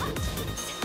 Let's go.